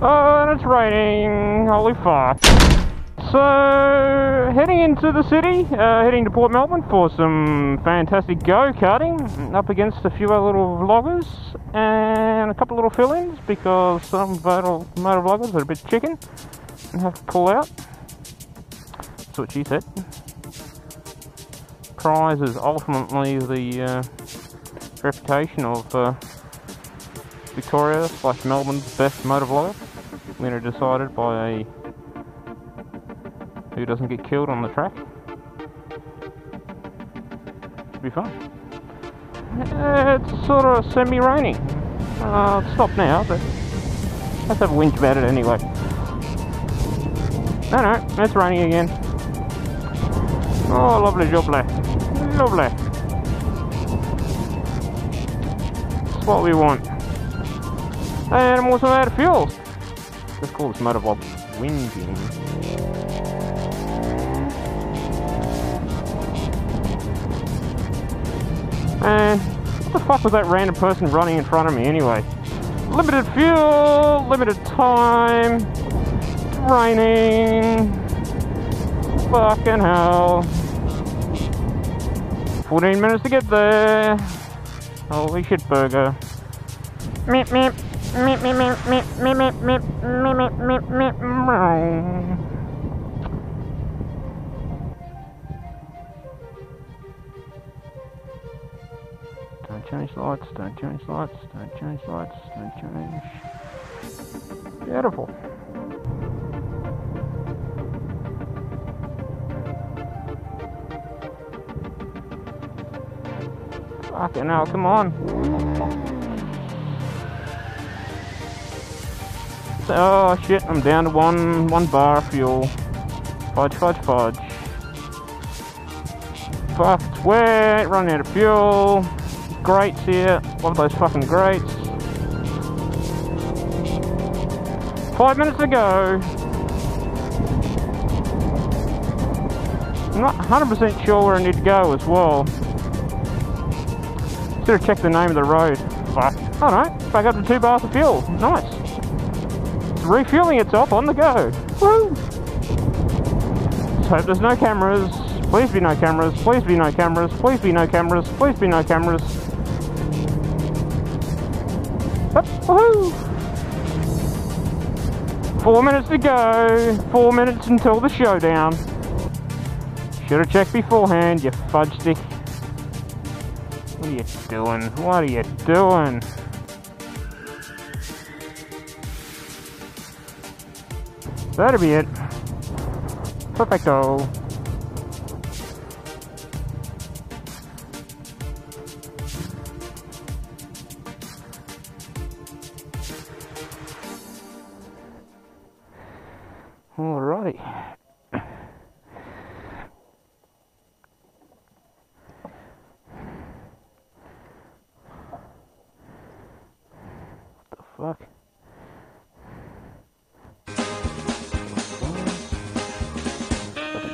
Oh, and it's raining. Holy fuck. So, heading into the city, uh, heading to Port Melbourne for some fantastic go-karting, up against a few other little vloggers, and a couple little fill-ins, because some motor, motor vloggers are a bit chicken, and have to pull out. That's what she said. Prize is ultimately the uh, reputation of uh, Victoria slash Melbourne's best motor vlogger. Winner decided by a who doesn't get killed on the track. Should be fun. It's sort of semi-raining. Uh, it's stopped now, but let's have a whinge about it anyway. No, no, it's raining again. Oh, lovely, lovely, lovely. That's what we want. And I'm also out of fuel. This motorvlog whinging. And what the fuck was that random person running in front of me anyway? Limited fuel, limited time, raining, fucking hell. 14 minutes to get there. Holy shit burger. Meep meep. Don't change lights, don't change lights, don't change lights, don't change. Beautiful. Fucking hell, come on. Oh shit, I'm down to one one bar of fuel. Fudge, fudge, fudge. Fuck, wet, running out of fuel. Grates here, love those fucking grates. Five minutes to go. I'm not 100% sure where I need to go as well. Should have checked the name of the road. Fuck. No, back up to two bars of fuel. Nice. Refueling itself on the go. Woo! Let's hope there's no cameras. Please be no cameras. Please be no cameras. Please be no cameras. Please be no cameras. Up, woohoo! Four minutes to go. Four minutes until the showdown. Should have checked beforehand, you fudge stick. What are you doing? What are you doing? That'll be it. Perfecto. Alrighty. the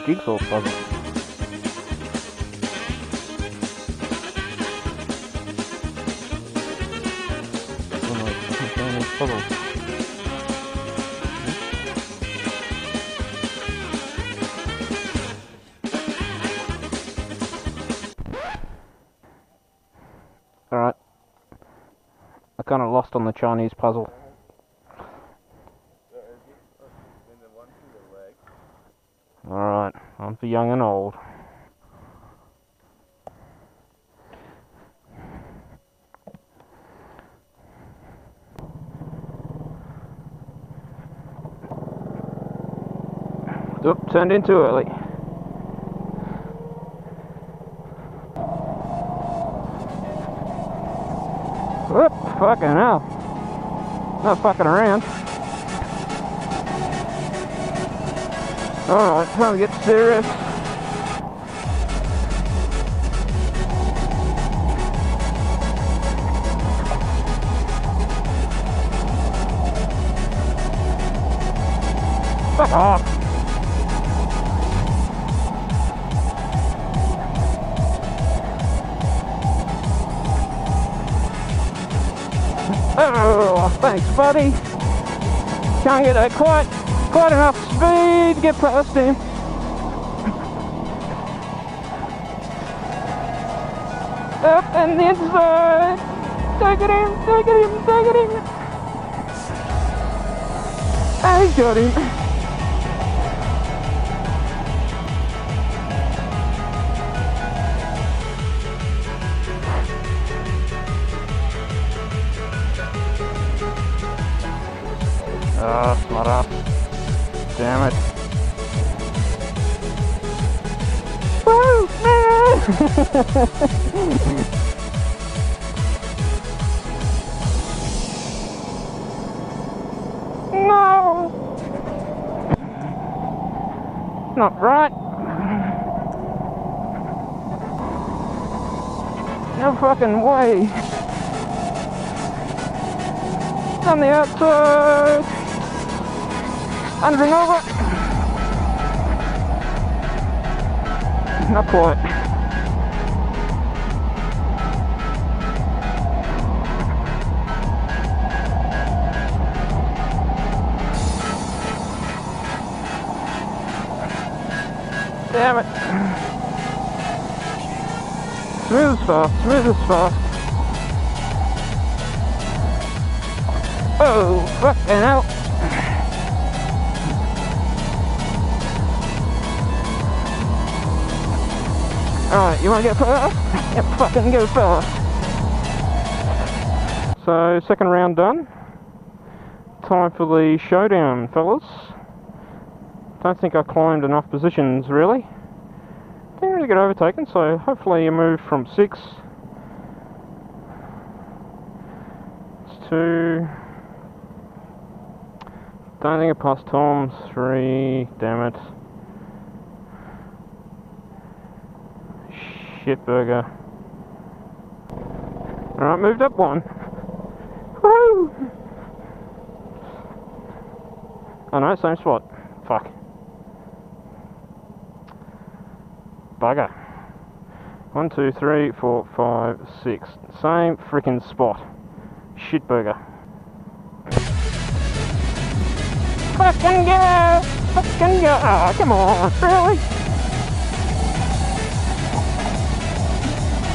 jigsaw puzzle. Puzzle. Alright. I kinda lost on the Chinese puzzle. Young and old. Oop, turned in too early. Whoop, fucking hell. Not fucking around. Alright, time to get uh, serious. Fuck off. Oh, thanks, buddy. Can't get that quite, quite enough speed to get past him. Up and inside. Take it in, take it in, take it in. I got him. Ah, oh, smart up. Damn it. Woo! no! Not right. No fucking way. On the outside. Andrew over. Not quite. Damn it. Smooth as fast, smooth as fast. Oh, fucking hell. Alright, you wanna get first? Yep, fucking go first. So, second round done. Time for the showdown, fellas. Don't think I climbed enough positions, really. Didn't really get overtaken, so hopefully you move from six to... Don't think I passed Tom. Three, damn it. Shitburger. Alright, moved up one. Woo! Oh no, same spot. Fuck. Bugger. One, two, three, four, five, six. Same freaking spot. Shitburger. Fucking go! Fucking go! Oh, come on, really?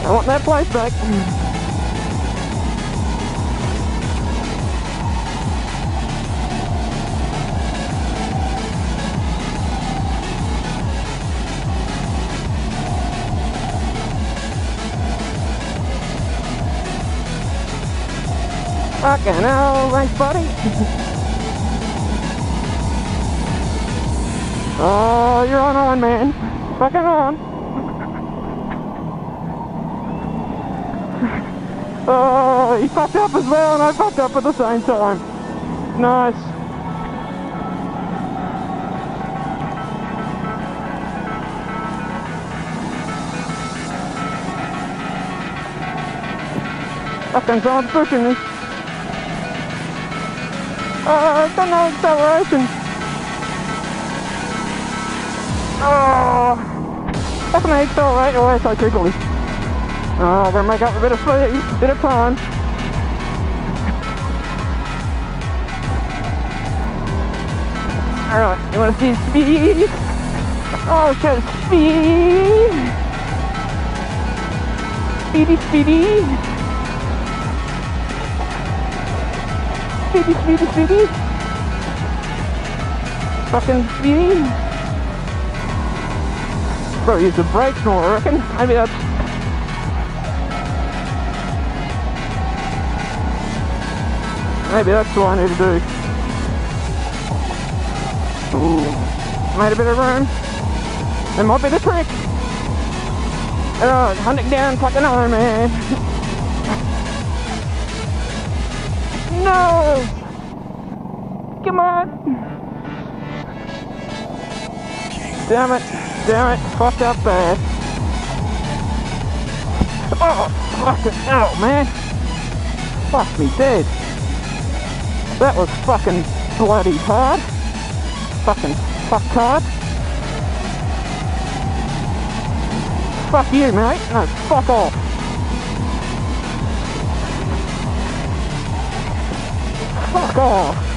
I want that place back. Fucking hell, thanks buddy. oh, you're on on, man. Fucking on. Oh, he fucked up as well and I fucked up at the same time. Nice. Fucking someone's pushing me. Oh, I've got no acceleration. Oh, can I accelerate away so quickly? Oh, gonna make up a bit of speed, bit of time. Alright, you wanna see speed? Oh, show speed! Speedy, speedy! Speedy, speedy, speedy! Fucking speedy! Bro, use the brakes more, I reckon. Maybe that's Maybe that's what I need to do. Ooh, made a bit of room. That might be the trick. Alright, hunt it down, fucking home, man. no! Come on! Damn it, damn it, fucked up bad. Oh, fucking hell, oh, man. Fuck me dead. That was fucking bloody hard. Fucking fuck hard. Fuck you, mate. No, fuck off. Fuck off.